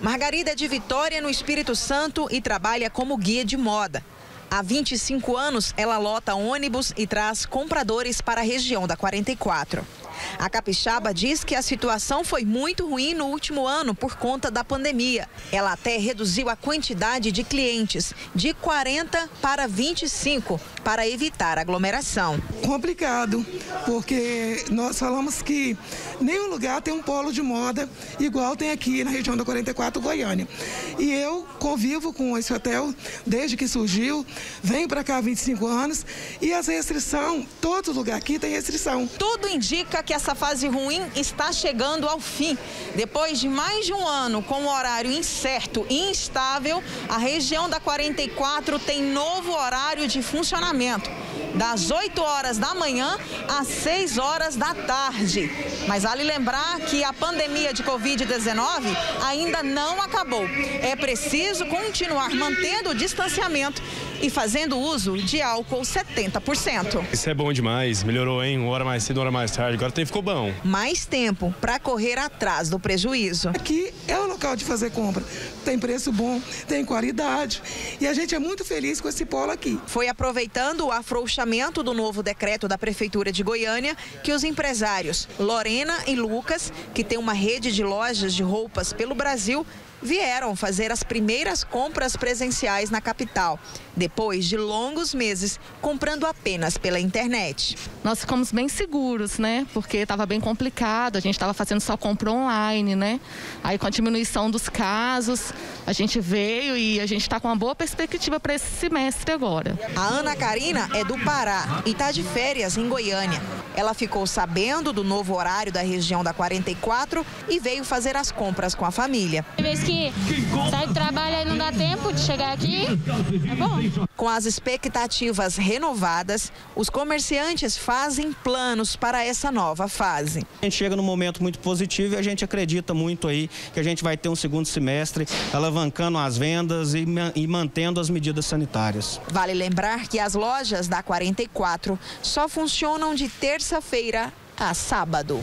Margarida é de Vitória, no Espírito Santo, e trabalha como guia de moda. Há 25 anos, ela lota ônibus e traz compradores para a região da 44. A capixaba diz que a situação foi muito ruim no último ano por conta da pandemia. Ela até reduziu a quantidade de clientes de 40 para 25 para evitar aglomeração. Complicado, porque nós falamos que nenhum lugar tem um polo de moda igual tem aqui na região da 44 Goiânia. E eu convivo com esse hotel desde que surgiu, venho para cá há 25 anos e as restrições, todo lugar aqui tem restrição. Tudo indica que essa fase ruim está chegando ao fim. Depois de mais de um ano com um horário incerto e instável, a região da 44 tem novo horário de funcionamento das 8 horas da manhã às 6 horas da tarde. Mas vale lembrar que a pandemia de Covid-19 ainda não acabou. É preciso continuar mantendo o distanciamento e fazendo uso de álcool 70%. Isso é bom demais, melhorou, hein? Uma hora mais cedo, uma hora mais tarde, agora ficou bom. Mais tempo para correr atrás do prejuízo. Aqui é o local de fazer compra. Tem preço bom, tem qualidade e a gente é muito feliz com esse polo aqui. Foi aproveitando o afrouxamento do novo decreto da Prefeitura de Goiânia que os empresários Lorena e Lucas, que tem uma rede de lojas de roupas pelo Brasil, vieram fazer as primeiras compras presenciais na capital, depois de longos meses comprando apenas pela internet. Nós ficamos bem seguros, né? Porque estava bem complicado, a gente estava fazendo só compra online, né? Aí com a diminuição dos casos, a gente veio e a gente está com uma boa perspectiva para esse semestre agora. A Ana Karina é do Pará e está de férias em Goiânia. Ela ficou sabendo do novo horário da região da 44 e veio fazer as compras com a família. Vez que sai do trabalho e não dá tempo de chegar aqui, é bom. Com as expectativas renovadas, os comerciantes fazem planos para essa nova fase. A gente chega num momento muito positivo e a gente acredita muito aí que a gente vai ter um segundo semestre alavancando as vendas e, e mantendo as medidas sanitárias. Vale lembrar que as lojas da 44 só funcionam de terça-feira a sábado.